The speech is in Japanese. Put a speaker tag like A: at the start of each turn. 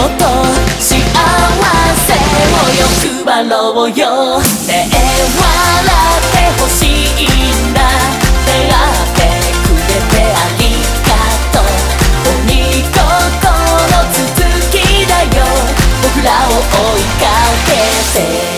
A: もっと幸せを欲張ろうよねえ笑ってほしいんだ出会ってくれてありがとう。鬼ごっこの続きだよ。僕らを追いかけて。